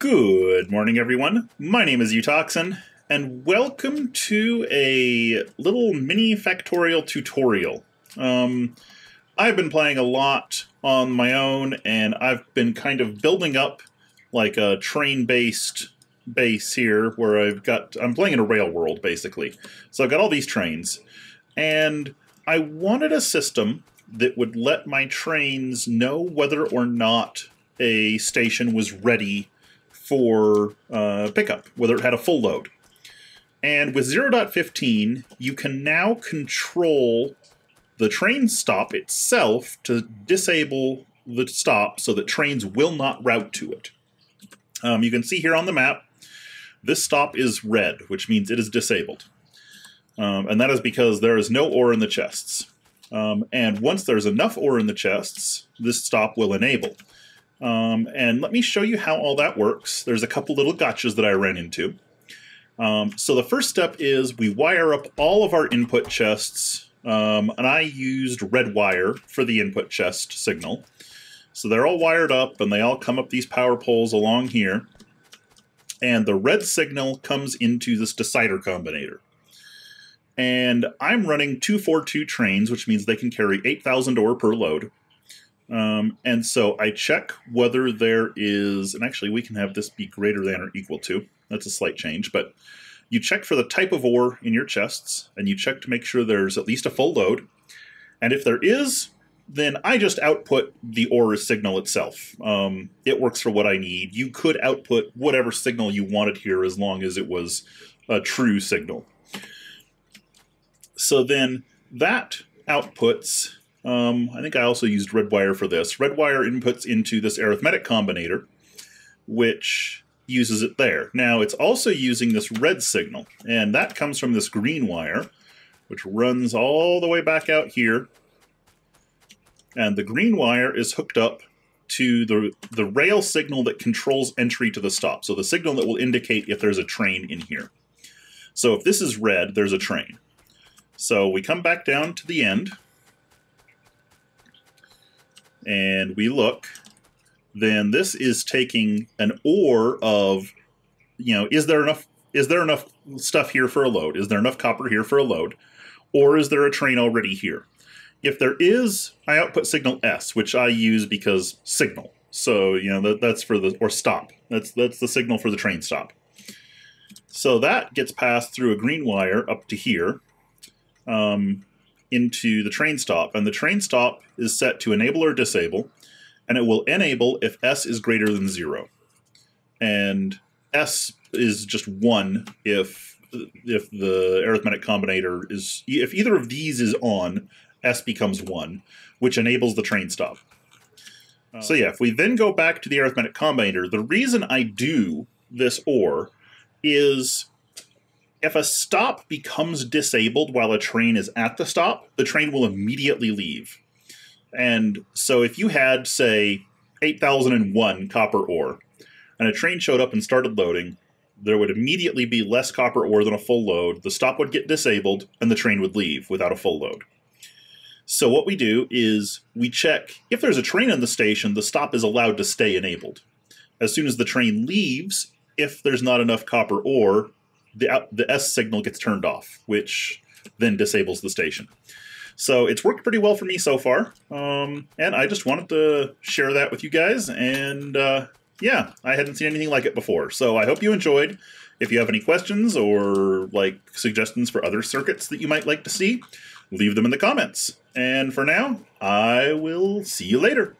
Good morning, everyone. My name is Utoxin, and welcome to a little mini Factorio tutorial. Um, I've been playing a lot on my own, and I've been kind of building up like a train-based base here, where I've got I'm playing in a rail world basically. So I've got all these trains, and I wanted a system that would let my trains know whether or not a station was ready for uh, pickup, whether it had a full load. And with 0.15, you can now control the train stop itself to disable the stop so that trains will not route to it. Um, you can see here on the map, this stop is red, which means it is disabled. Um, and that is because there is no ore in the chests. Um, and once there's enough ore in the chests, this stop will enable. Um, and let me show you how all that works. There's a couple little gotchas that I ran into. Um, so the first step is we wire up all of our input chests, um, and I used red wire for the input chest signal. So they're all wired up, and they all come up these power poles along here. And the red signal comes into this decider combinator. And I'm running 242 trains, which means they can carry 8,000 ore per load. Um, and so I check whether there is, and actually we can have this be greater than or equal to. That's a slight change, but you check for the type of ore in your chests, and you check to make sure there's at least a full load. And if there is, then I just output the ore signal itself. Um, it works for what I need. You could output whatever signal you wanted here as long as it was a true signal. So then that outputs um, I think I also used Redwire for this. Redwire inputs into this arithmetic combinator, which uses it there. Now, it's also using this red signal, and that comes from this green wire, which runs all the way back out here. And the green wire is hooked up to the, the rail signal that controls entry to the stop. So the signal that will indicate if there's a train in here. So if this is red, there's a train. So we come back down to the end, and we look, then this is taking an ore of, you know, is there enough is there enough stuff here for a load? Is there enough copper here for a load? Or is there a train already here? If there is, I output signal S, which I use because signal. So, you know, that, that's for the, or stop. That's, that's the signal for the train stop. So that gets passed through a green wire up to here. Um, into the train stop, and the train stop is set to enable or disable, and it will enable if S is greater than zero. And S is just one if if the arithmetic combinator is if either of these is on, S becomes one, which enables the train stop. Oh. so yeah, if we then go back to the arithmetic combinator, the reason I do this OR is if a stop becomes disabled while a train is at the stop, the train will immediately leave. And so if you had, say, 8001 copper ore, and a train showed up and started loading, there would immediately be less copper ore than a full load, the stop would get disabled, and the train would leave without a full load. So what we do is we check if there's a train in the station, the stop is allowed to stay enabled. As soon as the train leaves, if there's not enough copper ore, the the S signal gets turned off, which then disables the station. So it's worked pretty well for me so far, um, and I just wanted to share that with you guys. And uh, yeah, I hadn't seen anything like it before, so I hope you enjoyed. If you have any questions or like suggestions for other circuits that you might like to see, leave them in the comments. And for now, I will see you later.